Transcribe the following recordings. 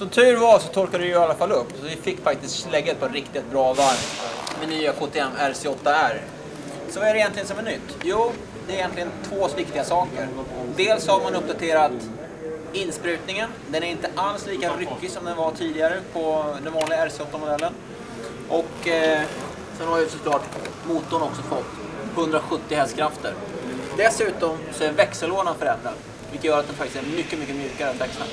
Som tur var så torkade det ju i alla fall upp. Så vi fick faktiskt lägga ett par riktigt bra varv med nya KTM RC8R. Så vad är det egentligen som är nytt? Jo, det är egentligen två viktiga saker. Dels har man uppdaterat insprutningen. Den är inte alls lika ryckig som den var tidigare på den vanliga RC8-modellen. Och eh, sen har ju såklart motorn också fått 170 hästkrafter. Dessutom så är växellådan förändrad, vilket gör att den faktiskt är mycket, mycket mjukare att växla.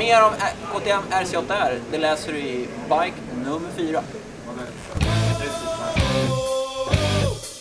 Mer om KTM RC8R, det läser du i Bike nummer 4.